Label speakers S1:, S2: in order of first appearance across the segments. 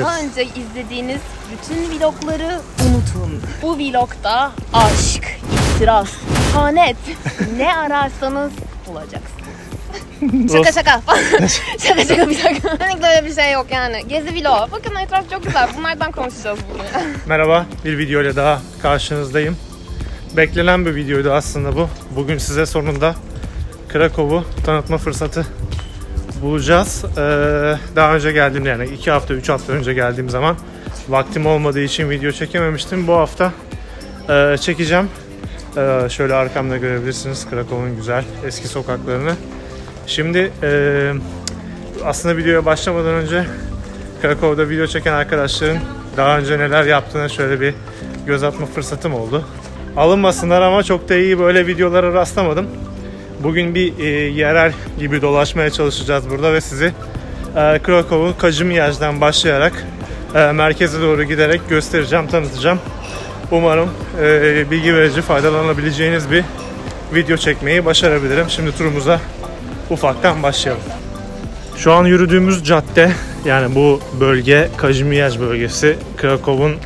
S1: Daha önce izlediğiniz bütün vlogları unutun. Bu vlogda aşk, itiraz, ihanet ne ararsanız bulacaksınız. şaka şaka. şaka şaka bir dakika. Kesinlikle öyle bir şey yok yani. Gezi vlog. Bakın etraf çok güzel. Bunlardan konuşacağız bugün.
S2: Merhaba, bir video ile daha karşınızdayım. Beklenen bir videoydu aslında bu. Bugün size sonunda Krakow'u tanıtma fırsatı bulacağız. Ee, daha önce geldim yani 2 hafta 3 hafta önce geldiğim zaman vaktim olmadığı için video çekememiştim. Bu hafta e, çekeceğim. E, şöyle arkamda görebilirsiniz Krakow'un güzel eski sokaklarını. Şimdi e, aslında videoya başlamadan önce Krakow'da video çeken arkadaşların daha önce neler yaptığına şöyle bir göz atma fırsatım oldu. Alınmasınlar ama çok da iyi böyle videolara rastlamadım. Bugün bir e, yerel gibi dolaşmaya çalışacağız burada ve sizi e, Krakow'un Kazimierz'den başlayarak e, merkeze doğru giderek göstereceğim, tanıtacağım. Umarım e, bilgi verici, faydalanabileceğiniz bir video çekmeyi başarabilirim. Şimdi turumuza ufaktan başlayalım. Şu an yürüdüğümüz cadde yani bu bölge Kazimierz bölgesi. Krakow'un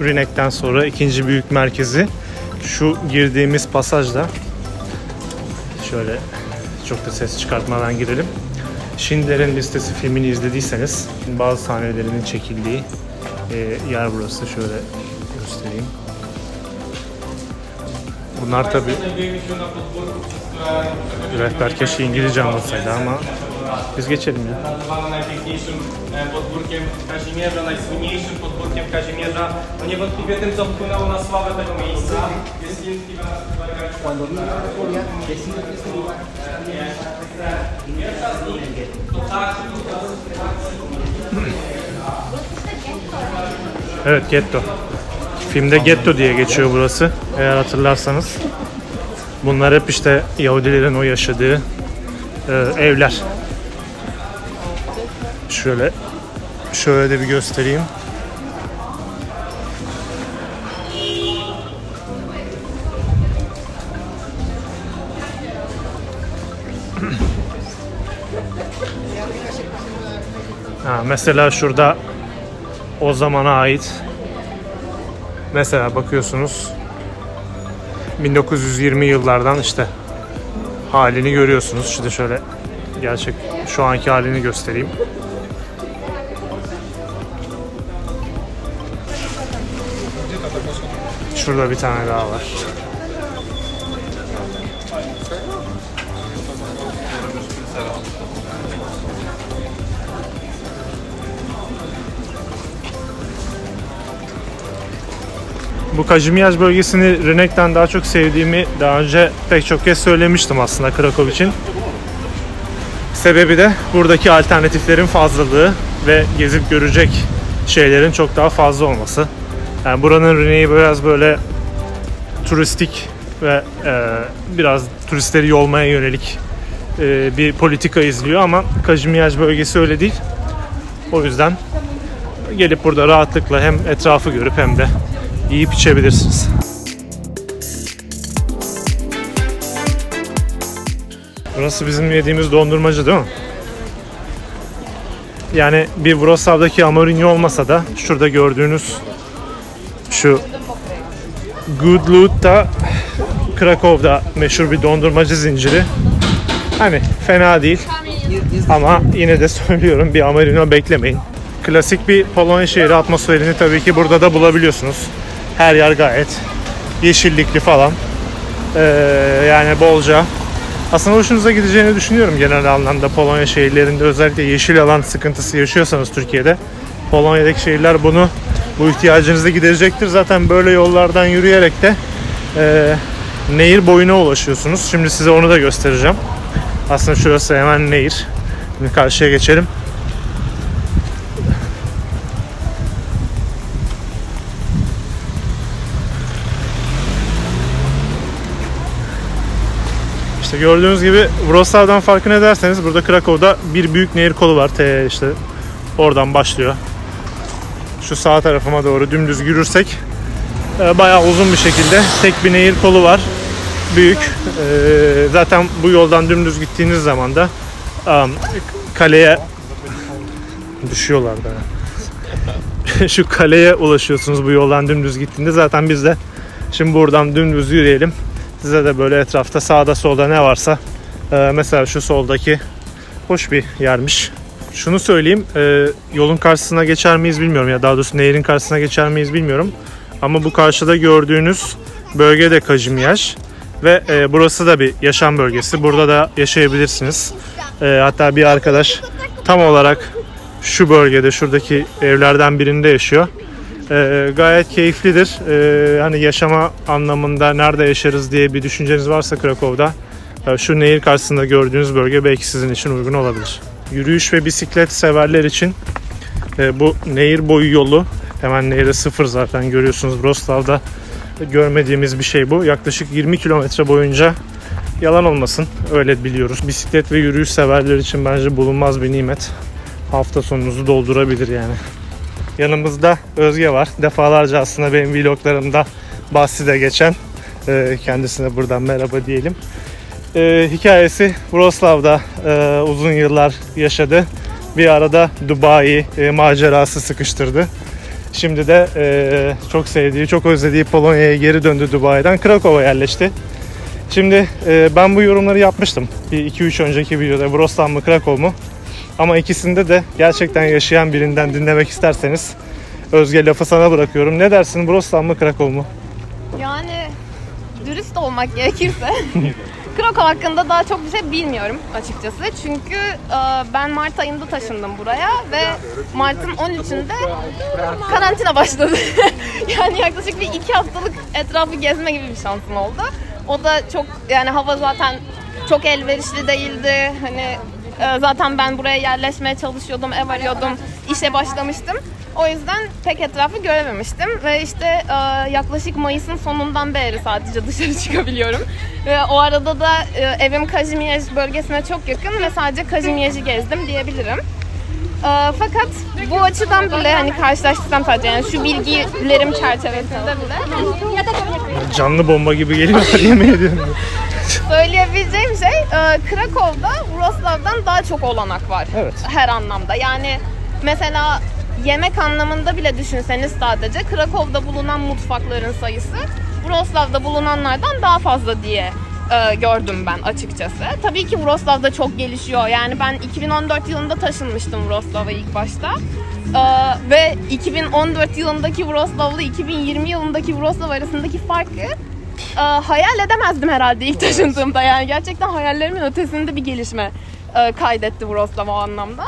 S2: Rynek'ten sonra ikinci büyük merkezi. Şu girdiğimiz pasajda şöyle çok da ses çıkartmadan girelim. Schindler'in Listesi filmini izlediyseniz bazı sahnelerinin çekildiği e, yer burası. Şöyle göstereyim. Bunlar tabi rehber keşke İngilizce anlatsaydı ama biz geçelim ya.
S3: nazywana najpiękniejszym e, podwórkiem Kazimierza, najsłynniejszym podwórkiem Kazimierza. No niewątpliwie tym, co wpłynęło na sławę tego miejsca jest Pierwsza z nich to ta,
S2: Evet getto. Filmde getto diye geçiyor burası. Eğer hatırlarsanız. Bunlar hep işte Yahudilerin o yaşadığı e, evler. Şöyle şöyle de bir göstereyim. Ha, mesela şurada o zamana ait mesela bakıyorsunuz 1920 yıllardan işte halini görüyorsunuz. Şimdi şöyle gerçek şu anki halini göstereyim. Şurada bir tane daha var. Bu Kazimierz bölgesini Rynek'ten daha çok sevdiğimi daha önce pek çok kez söylemiştim aslında Krakow için. Sebebi de buradaki alternatiflerin fazlalığı ve gezip görecek şeylerin çok daha fazla olması. Yani buranın Rynek'i biraz böyle turistik ve e, biraz turistleri yolmaya yönelik e, bir politika izliyor ama Kazimierz bölgesi öyle değil. O yüzden gelip burada rahatlıkla hem etrafı görüp hem de yiyip içebilirsiniz. Burası bizim yediğimiz dondurmacı değil mi? Yani bir Wrocław'daki Amorinho olmasa da şurada gördüğünüz şu Good Loot da Krakow'da meşhur bir dondurmacı zinciri. Hani fena değil. Ama yine de söylüyorum bir Amarino beklemeyin. Klasik bir Polonya şehri atmosferini tabii ki burada da bulabiliyorsunuz. Her yer gayet yeşillikli falan. Ee, yani bolca. Aslında hoşunuza gideceğini düşünüyorum genel anlamda Polonya şehirlerinde özellikle yeşil alan sıkıntısı yaşıyorsanız Türkiye'de. Polonya'daki şehirler bunu bu ihtiyacınızı giderecektir. Zaten böyle yollardan yürüyerek de e, nehir boyuna ulaşıyorsunuz. Şimdi size onu da göstereceğim. Aslında şurası hemen nehir. Şimdi karşıya geçelim. İşte gördüğünüz gibi Wrocław'dan farkı ne derseniz burada Krakow'da bir büyük nehir kolu var. T işte oradan başlıyor. Şu sağ tarafıma doğru dümdüz yürürsek e, bayağı uzun bir şekilde tek bir nehir kolu var. Büyük. E, zaten bu yoldan dümdüz gittiğiniz zaman da um, kaleye düşüyorlar da. şu kaleye ulaşıyorsunuz bu yoldan dümdüz gittiğinde. Zaten biz de şimdi buradan dümdüz yürüyelim. Size de böyle etrafta sağda solda ne varsa e, mesela şu soldaki hoş bir yermiş. Şunu söyleyeyim e, yolun karşısına geçer miyiz bilmiyorum ya daha doğrusu nehrin karşısına geçer miyiz bilmiyorum. Ama bu karşıda gördüğünüz bölge de Kajimyaş ve e, burası da bir yaşam bölgesi. Burada da yaşayabilirsiniz. E, hatta bir arkadaş tam olarak şu bölgede şuradaki evlerden birinde yaşıyor. E, gayet keyiflidir. E, hani yaşama anlamında nerede yaşarız diye bir düşünceniz varsa Krakow'da e, şu nehir karşısında gördüğünüz bölge belki sizin için uygun olabilir. Yürüyüş ve bisiklet severler için e, bu nehir boyu yolu hemen nehre sıfır zaten görüyorsunuz Wrocław'da görmediğimiz bir şey bu. Yaklaşık 20 kilometre boyunca yalan olmasın öyle biliyoruz. Bisiklet ve yürüyüş severler için bence bulunmaz bir nimet. Hafta sonunuzu doldurabilir yani. Yanımızda Özge var. Defalarca aslında benim vloglarımda bahsi de geçen. Ee, Kendisine buradan merhaba diyelim. Ee, hikayesi Wrocław'da e, uzun yıllar yaşadı. Bir arada Dubai e, macerası sıkıştırdı. Şimdi de e, çok sevdiği, çok özlediği Polonya'ya geri döndü Dubai'den. Krakow'a yerleşti. Şimdi e, ben bu yorumları yapmıştım. Bir 2-3 önceki videoda Wrocław mı Krakow mu? Ama ikisinde de gerçekten yaşayan birinden dinlemek isterseniz Özge lafı sana bırakıyorum. Ne dersin Wrocław mı Krakow mu?
S1: Yani dürüst olmak gerekirse Krakow hakkında daha çok bir şey bilmiyorum açıkçası. Çünkü e, ben Mart ayında taşındım buraya ve Mart'ın 13'ünde karantina başladı. yani yaklaşık bir iki haftalık etrafı gezme gibi bir şansım oldu. O da çok yani hava zaten çok elverişli değildi. Hani e, zaten ben buraya yerleşmeye çalışıyordum, ev arıyordum, işe başlamıştım. O yüzden pek etrafı görememiştim ve işte e, yaklaşık Mayıs'ın sonundan beri sadece dışarı çıkabiliyorum. Ve o arada da e, evim Kazimierz bölgesine çok yakın ve sadece Kazimierz'i gezdim diyebilirim. E, fakat bu açıdan bile hani karşılaştırsam sadece yani şu bilgilerim çerçevesinde bile
S2: Canlı bomba gibi geliyorlar yemin ediyorum.
S1: söyleyebileceğim şey e, Krakow'da Wrocław'dan daha çok olanak var.
S2: Evet.
S1: Her anlamda. Yani mesela yemek anlamında bile düşünseniz sadece Krakow'da bulunan mutfakların sayısı Wrocław'da bulunanlardan daha fazla diye e, gördüm ben açıkçası. Tabii ki Wrocław'da çok gelişiyor. Yani ben 2014 yılında taşınmıştım Wrocław'a ilk başta. E, ve 2014 yılındaki Wrocław'la 2020 yılındaki Wrocław arasındaki farkı e, hayal edemezdim herhalde ilk taşındığımda. Yani gerçekten hayallerimin ötesinde bir gelişme e, kaydetti Wrocław o anlamda.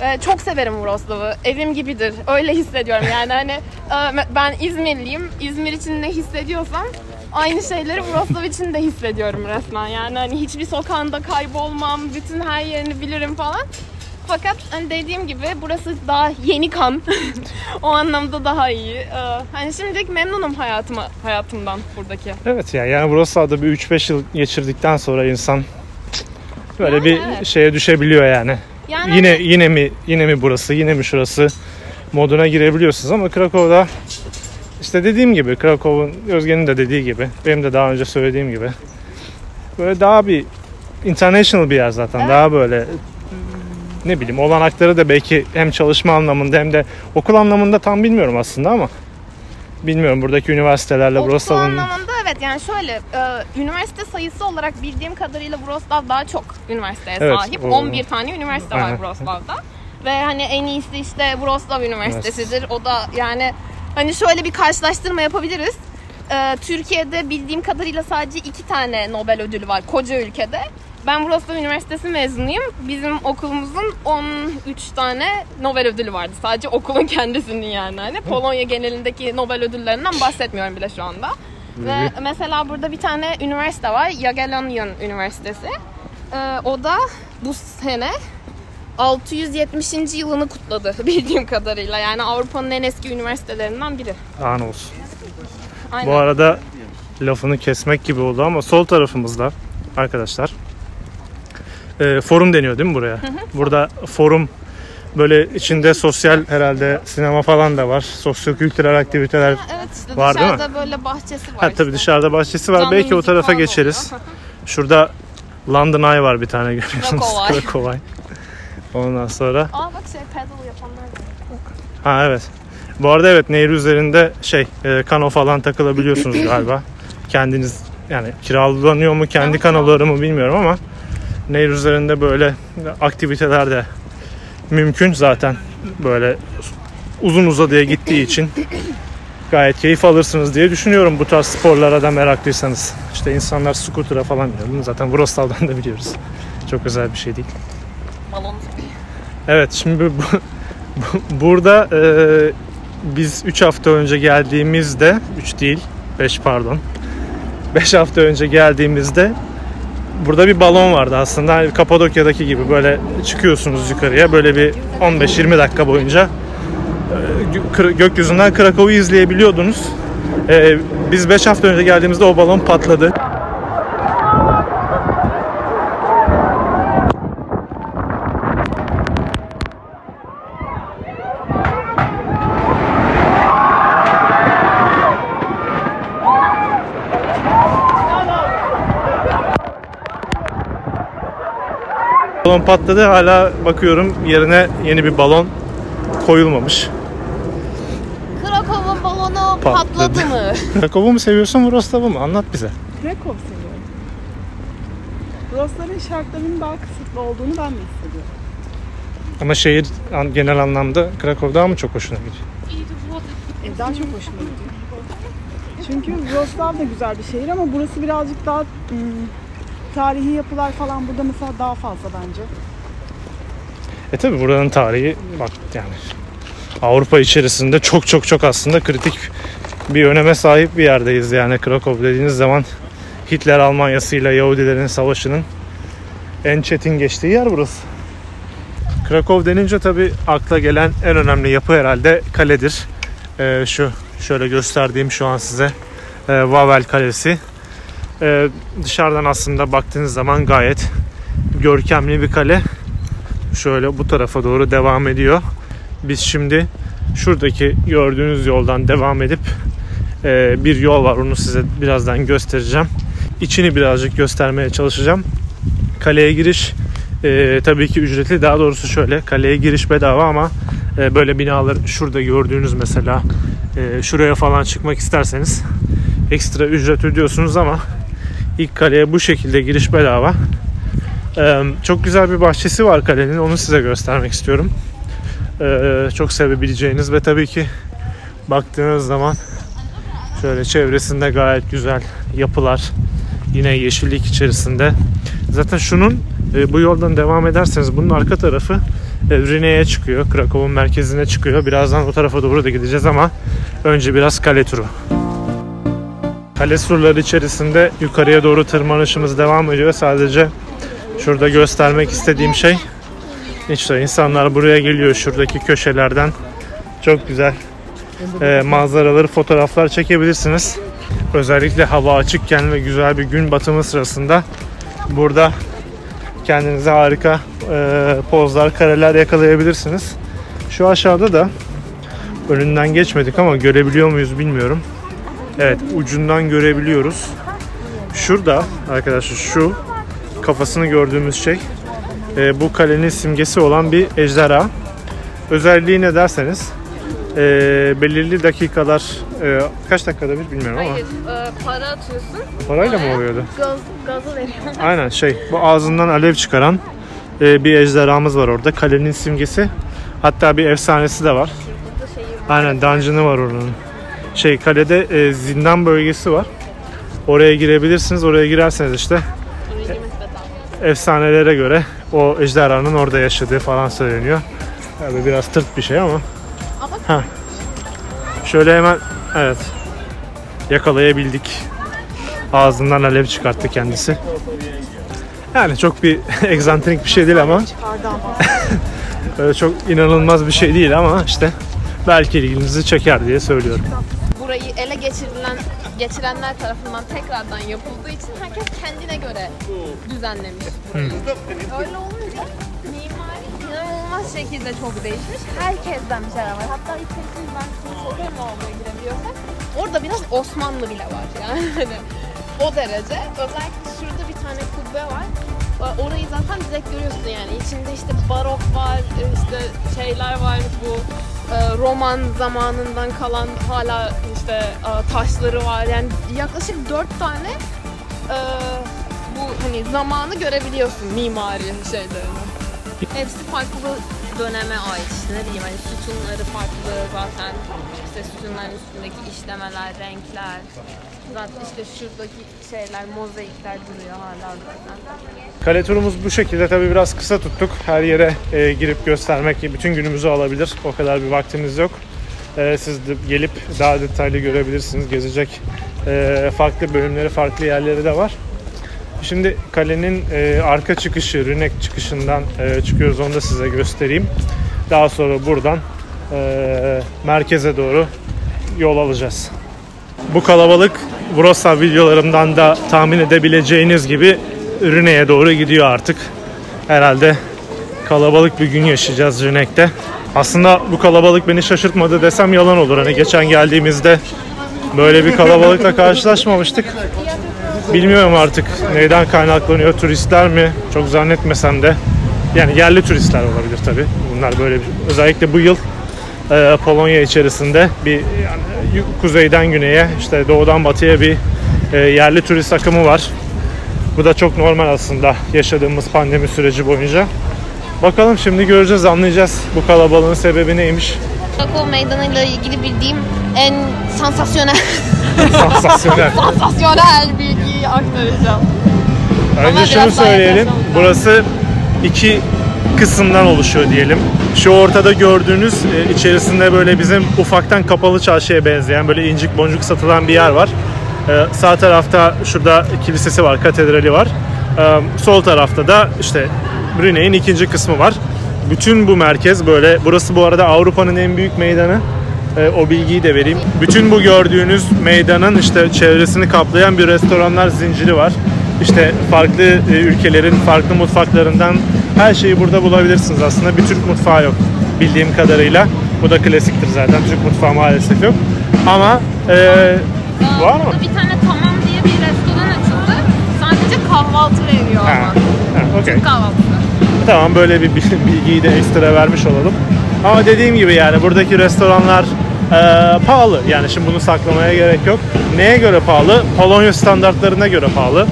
S1: E, çok severim Wrocław'ı. Evim gibidir. Öyle hissediyorum. Yani hani e, ben İzmirliyim. İzmir için ne hissediyorsam aynı şeyleri Wrocław için de hissediyorum resmen. Yani hani hiçbir sokağında kaybolmam, bütün her yerini bilirim falan. Fakat hani dediğim gibi burası daha yeni kan. o anlamda daha iyi. Ee, hani şimdilik memnunum hayatıma, hayatımdan buradaki.
S2: Evet ya yani Wrocław'da bir 3-5 yıl geçirdikten sonra insan böyle
S1: Yani
S2: bir
S1: evet.
S2: şeye düşebiliyor yani.
S1: Yani
S2: yine
S1: hani-
S2: yine mi yine mi burası yine mi şurası moduna girebiliyorsunuz ama Krakow'da işte dediğim gibi Krakow'un Özge'nin de dediği gibi benim de daha önce söylediğim gibi böyle daha bir international bir yer zaten
S1: Evet.
S2: daha böyle ne bileyim olanakları da belki hem çalışma anlamında hem de okul anlamında tam bilmiyorum aslında ama bilmiyorum buradaki üniversitelerle
S1: Okul
S2: Wrocław'ın
S1: anlamında yani şöyle e, üniversite sayısı olarak bildiğim kadarıyla Wrocław daha çok üniversiteye
S2: Evet,
S1: sahip.
S2: o-
S1: 11 tane üniversite var. Wrocław'da. Ve hani en iyisi işte Wrocław Üniversitesi'dir. O da yani hani şöyle bir karşılaştırma yapabiliriz. E, Türkiye'de bildiğim kadarıyla sadece iki tane Nobel ödülü var koca ülkede. Ben Wrocław Üniversitesi mezunuyum. Bizim okulumuzun 13 tane Nobel ödülü vardı. Sadece okulun kendisinin yani. Hani Polonya genelindeki Nobel ödüllerinden bahsetmiyorum bile şu anda. Ve mesela burada bir tane üniversite var. Jagiellonian Üniversitesi. Ee, o da bu sene 670. yılını kutladı bildiğim kadarıyla. Yani Avrupa'nın en eski üniversitelerinden biri.
S2: an olsun.
S1: Aynen.
S2: Bu arada lafını kesmek gibi oldu ama sol tarafımızda arkadaşlar e, forum deniyor değil mi buraya? Burada forum böyle içinde sosyal herhalde sinema falan da var. Sosyokültürel aktiviteler.
S1: Ha, evet işte
S2: Var değil mi?
S1: dışarıda böyle bahçesi var.
S2: Ha, tabii
S1: işte.
S2: dışarıda bahçesi var.
S1: Canlı
S2: Belki o tarafa geçeriz.
S1: oluyor.
S2: Şurada London Eye var bir tane görüyorsunuz.
S1: Krakow Eye.
S2: Ondan sonra
S1: Aa bak şey pedal yapanlar var.
S2: ha evet. Bu arada evet nehir üzerinde şey e, kano falan takılabiliyorsunuz galiba. Kendiniz yani kiralanıyor mu kendi kanoları mı bilmiyorum ama nehir üzerinde böyle aktiviteler de mümkün zaten böyle uzun uzadıya gittiği için gayet keyif alırsınız diye düşünüyorum bu tarz sporlara da meraklıysanız. İşte insanlar scooter'a falan biniyor. Zaten Vroclav'dan da biliyoruz. Çok özel bir şey değil. Evet şimdi bu, bu- burada e, biz 3 hafta önce geldiğimizde 3 değil 5 pardon 5 hafta önce geldiğimizde burada bir balon vardı aslında Hani Kapadokya'daki gibi böyle çıkıyorsunuz yukarıya böyle bir 15-20 dakika boyunca e, gökyüzünden Krakow'u izleyebiliyordunuz. E, biz 5 hafta önce geldiğimizde o balon patladı. Patladı hala bakıyorum yerine yeni bir balon koyulmamış.
S1: Krakow'un balonu
S2: Patladı.
S1: patladı, mı?
S2: Krakow'u mu seviyorsun Vroclav'ı mı? Anlat bize.
S4: Krakow seviyorum. Rosların şartlarının daha kısıtlı olduğunu ben de hissediyorum.
S2: Ama şehir genel anlamda Krakow daha mı çok hoşuna gidiyor?
S4: E, daha çok hoşuma gidiyor. Çünkü Wrocław da güzel bir şehir ama burası birazcık daha hmm, tarihi yapılar falan burada mesela daha fazla bence.
S2: E tabi buranın tarihi bak yani Avrupa içerisinde çok çok çok aslında kritik bir öneme sahip bir yerdeyiz yani Krakow dediğiniz zaman Hitler Almanyası'yla Yahudilerin savaşının en çetin geçtiği yer burası. Krakow denince tabi akla gelen en önemli yapı herhalde kaledir. Ee, şu şöyle gösterdiğim şu an size e, Wawel Kalesi. Ee, dışarıdan aslında baktığınız zaman gayet görkemli bir kale şöyle bu tarafa doğru devam ediyor. Biz şimdi şuradaki gördüğünüz yoldan devam edip e, bir yol var onu size birazdan göstereceğim. İçini birazcık göstermeye çalışacağım. Kaleye giriş e, tabii ki ücretli. Daha doğrusu şöyle kaleye giriş bedava ama e, böyle binalar şurada gördüğünüz mesela e, şuraya falan çıkmak isterseniz ekstra ücret ödüyorsunuz ama ilk kaleye bu şekilde giriş bedava. Ee, çok güzel bir bahçesi var kalenin. Onu size göstermek istiyorum. Ee, çok sevebileceğiniz ve tabii ki baktığınız zaman şöyle çevresinde gayet güzel yapılar. Yine yeşillik içerisinde. Zaten şunun e, bu yoldan devam ederseniz bunun arka tarafı e, Rine'ye çıkıyor. Krakow'un merkezine çıkıyor. Birazdan o tarafa doğru da gideceğiz ama önce biraz kale turu. Kale surları içerisinde yukarıya doğru tırmanışımız devam ediyor. Sadece Şurada göstermek istediğim şey işte insanlar buraya geliyor şuradaki köşelerden çok güzel e, manzaraları fotoğraflar çekebilirsiniz. Özellikle hava açıkken ve güzel bir gün batımı sırasında burada kendinize harika e, pozlar, kareler yakalayabilirsiniz. Şu aşağıda da önünden geçmedik ama görebiliyor muyuz bilmiyorum. Evet ucundan görebiliyoruz. Şurada arkadaşlar şu kafasını gördüğümüz şey e, bu kalenin simgesi olan bir ejderha. Özelliği ne derseniz e, belirli dakikalar e, kaç dakikada bir bilmiyorum ama
S1: Hayır, e, para atıyorsun.
S2: parayla mı oluyordu?
S1: Gaz, gazı veriyor.
S2: Aynen şey bu ağzından alev çıkaran e, bir ejderhamız var orada. Kalenin simgesi. Hatta bir efsanesi de var. Aynen dungeon'ı var oranın. Şey kalede e, zindan bölgesi var. Oraya girebilirsiniz. Oraya girerseniz işte efsanelere göre o ejderhanın orada yaşadığı falan söyleniyor. Tabii biraz tırt bir şey ama. Ha. Şöyle hemen evet yakalayabildik. Ağzından alev çıkarttı kendisi. Yani çok bir egzantrik bir şey değil ama. öyle çok inanılmaz bir şey değil ama işte belki ilginizi çeker diye söylüyorum.
S1: Burayı ele geçirilen geçirenler tarafından tekrardan yapıldığı için herkes kendine göre düzenlemiş. Öyle olunca mimari inanılmaz şekilde çok değişmiş. Herkesten bir şeyler var. Hatta içerisinde ben size söyleyeyim mi oraya girebiliyorsak. Orada biraz Osmanlı bile var yani. Hani o derece. Özellikle şurada bir tane kubbe var. Orayı zaten direkt görüyorsun yani. İçinde işte barok var, işte şeyler var, bu Roman zamanından kalan hala işte e, taşları var. Yani yaklaşık dört tane e, bu hani zamanı görebiliyorsun mimari şeylerini. Hepsi farklı döneme ait ne diyeyim hani sütunları farklı zaten işte sütunların üstündeki işlemeler, renkler zaten işte şuradaki şeyler, mozaikler duruyor hala zaten.
S2: Kale turumuz bu şekilde tabii biraz kısa tuttuk. Her yere e, girip göstermek bütün günümüzü alabilir. O kadar bir vaktimiz yok. E, siz de gelip daha detaylı görebilirsiniz. Gezecek e, farklı bölümleri, farklı yerleri de var. Şimdi kalenin e, arka çıkışı, Rünek çıkışından e, çıkıyoruz. Onu da size göstereyim. Daha sonra buradan e, merkeze doğru yol alacağız. Bu kalabalık Wrocław videolarımdan da tahmin edebileceğiniz gibi Rünek'e doğru gidiyor artık. Herhalde kalabalık bir gün yaşayacağız Rünek'te. Aslında bu kalabalık beni şaşırtmadı desem yalan olur. Hani geçen geldiğimizde böyle bir kalabalıkla karşılaşmamıştık. Bilmiyorum artık neyden kaynaklanıyor. Turistler mi? Çok zannetmesem de. Yani yerli turistler olabilir tabii. Bunlar böyle bir, özellikle bu yıl e, Polonya içerisinde bir yani kuzeyden güneye işte doğudan batıya bir e, yerli turist akımı var. Bu da çok normal aslında yaşadığımız pandemi süreci boyunca. Bakalım şimdi göreceğiz, anlayacağız bu kalabalığın sebebi neymiş.
S1: Krakow Meydanı ile ilgili bildiğim en sansasyonel
S2: Sansasyonel.
S1: sansasyonel bilgiyi aktaracağım. Ama
S2: Önce şunu
S1: biraz daha
S2: söyleyelim.
S1: yaklaşalım.
S2: Burası iki kısımdan oluşuyor diyelim. Şu ortada gördüğünüz e, içerisinde böyle bizim ufaktan kapalı çarşıya benzeyen böyle incik boncuk satılan bir yer var. E, Sağ tarafta şurada kilisesi var, katedrali var. E, Sol tarafta da işte Brünei'nin ikinci kısmı var. Bütün bu merkez böyle. Burası bu arada Avrupa'nın en büyük meydanı. E, o bilgiyi de vereyim. Bütün bu gördüğünüz meydanın işte çevresini kaplayan bir restoranlar zinciri var. İşte farklı e, ülkelerin farklı mutfaklarından her şeyi burada bulabilirsiniz aslında. Bir Türk mutfağı yok bildiğim kadarıyla. Bu da klasiktir zaten. Türk mutfağı maalesef yok. Ama e, var mı?
S1: Burada bir tane Tamam diye bir restoran açıldı. Sadece kahvaltı veriyor
S2: Ha,
S1: ama.
S2: ha, okey.
S1: Türk kahvaltısı.
S2: Tamam böyle bir bil- bilgiyi de ekstra vermiş olalım. Ama dediğim gibi yani buradaki restoranlar e, pahalı. Yani şimdi bunu saklamaya gerek yok. Neye göre pahalı? Polonya standartlarına göre pahalı.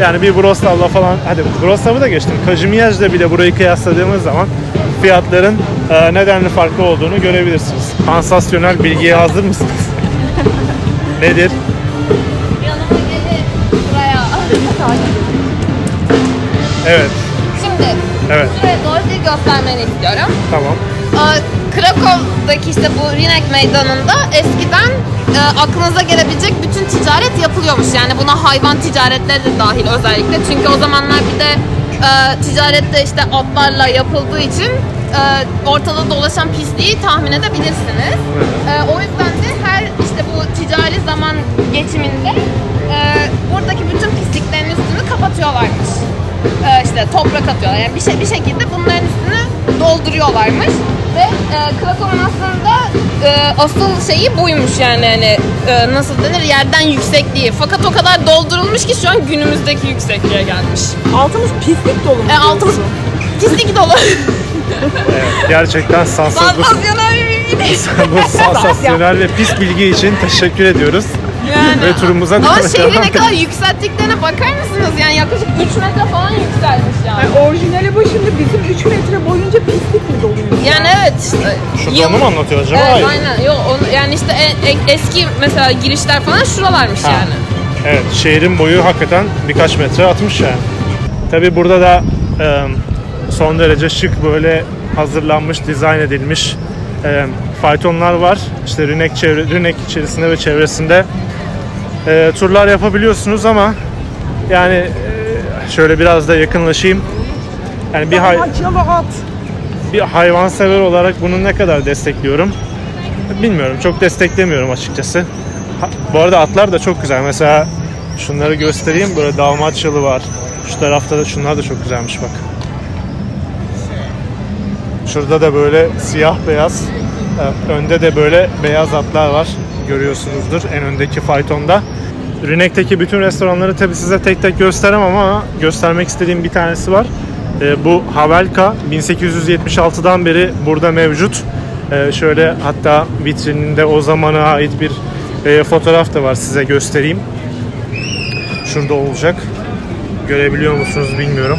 S2: Yani bir Wrocław'la falan, hadi Wrocław'ı da geçtim. Kazimierz'le bile burayı kıyasladığımız zaman fiyatların e, nedenli farklı olduğunu görebilirsiniz. Sansasyonel bilgiye hazır mısınız? Nedir?
S1: Yanıma gelin buraya.
S2: Evet,
S1: Şimdi
S2: evet,
S1: şuraya doğru bir göstermeni istiyorum.
S2: tamam.
S1: Aa, Krakow'daki işte bu Rinek Meydanı'nda eskiden e, aklınıza gelebilecek bütün ticaret yapılıyormuş. Yani buna hayvan ticaretleri de dahil özellikle. Çünkü o zamanlar bir de e, ticarette işte atlarla yapıldığı için e, ortada dolaşan pisliği tahmin edebilirsiniz. E, o yüzden de her işte bu ticari zaman geçiminde e, buradaki bütün pisliklerin üstünü kapatıyorlarmış. E, işte toprak atıyorlar. Yani bir şey bir şekilde bunların üstünü dolduruyorlarmış ve e, Krakow'un aslında e, asıl şeyi buymuş yani hani e, nasıl denir yerden yüksekliği. Fakat o kadar doldurulmuş ki şu an günümüzdeki yüksekliğe gelmiş.
S4: Altımız pislik dolu mu?
S1: E, altımız pislik dolu.
S2: evet. Gerçekten sansasyonel. Bu sansasyonel ve pis bilgi için teşekkür ediyoruz.
S1: Yani.
S2: Ve turumuza
S1: Ama şehri ne kadar yükselttiklerine bakar mısınız? Yani yaklaşık 3 metre falan yükselmiş yani.
S4: Yani orijinali bu şimdi bizim 3 metre boyunca pislik mi doluyuz?
S1: Yani evet işte.
S2: Şurada
S1: yıl-
S2: onu mu anlatıyor acaba?
S1: Evet
S2: Hayır.
S1: aynen. Yok onu, yani işte e- e- eski mesela girişler falan şuralarmış
S2: Ha.
S1: yani.
S2: Evet, şehrin boyu hakikaten birkaç metre atmış yani. Tabi burada da e, son derece şık böyle hazırlanmış, dizayn edilmiş e, faytonlar var. İşte Rünek, çevre, Rünek içerisinde ve çevresinde e, turlar yapabiliyorsunuz ama yani e, şöyle biraz da yakınlaşayım. Yani bir hay, bir hayvansever olarak bunu ne kadar destekliyorum? Bilmiyorum. Çok desteklemiyorum açıkçası. Ha- bu arada atlar da çok güzel. Mesela şunları göstereyim. Böyle dalmaçyalı var. Şu tarafta da şunlar da çok güzelmiş bak. Şurada da böyle siyah beyaz. e, Önde de böyle beyaz atlar var. Görüyorsunuzdur en öndeki faytonda. Rünek'teki bütün restoranları tabi size tek tek gösteremem ama göstermek istediğim bir tanesi var. E, bu Havelka 1876'dan beri burada mevcut. Ee, şöyle hatta vitrininde o zamana ait bir e, fotoğraf da var size göstereyim. Şurada olacak. Görebiliyor musunuz bilmiyorum.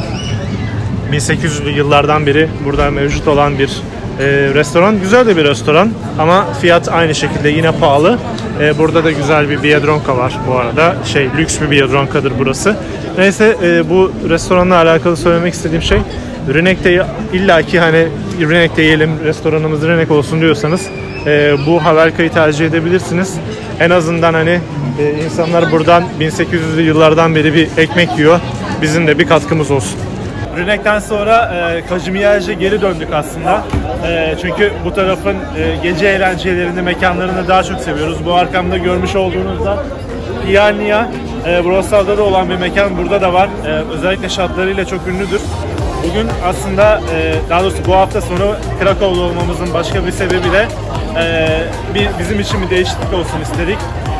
S2: 1800'lü yıllardan beri burada mevcut olan bir e, restoran. Güzel de bir restoran ama fiyat aynı şekilde yine pahalı. E, burada da güzel bir Biedronka var bu arada. Şey lüks bir Biedronka'dır burası. Neyse e, bu restoranla alakalı söylemek istediğim şey Rünek'te illaki hani Rünek'te yiyelim restoranımız Rünek olsun diyorsanız e, bu Havelka'yı tercih edebilirsiniz. En azından hani e, insanlar buradan 1800'lü yıllardan beri bir ekmek yiyor. Bizim de bir katkımız olsun. Rünek'ten sonra e, Kajimiyer'e geri döndük aslında. E, çünkü bu tarafın e, gece eğlencelerini, mekanlarını daha çok seviyoruz. Bu arkamda görmüş olduğunuzda Iania, e, Wrocław'da da olan bir mekan burada da var. E, özellikle şatlarıyla çok ünlüdür. Bugün aslında, e, daha doğrusu bu hafta sonu Krakow'da olmamızın başka bir sebebi de e, bir, bizim için bir değişiklik olsun istedik.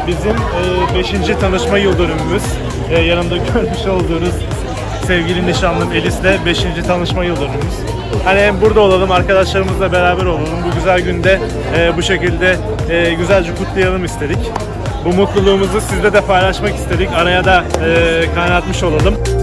S2: Bizim 5. tanışma yıl. E, yanımda görmüş olduğunuz sevgili nişanlım Elis'le 5. tanışma yıl dönümümüz. Hani hem burada olalım, arkadaşlarımızla beraber olalım. Bu güzel günde e, bu şekilde e, güzelce kutlayalım istedik. Bu mutluluğumuzu sizle de paylaşmak istedik. Araya da e, kaynatmış olalım.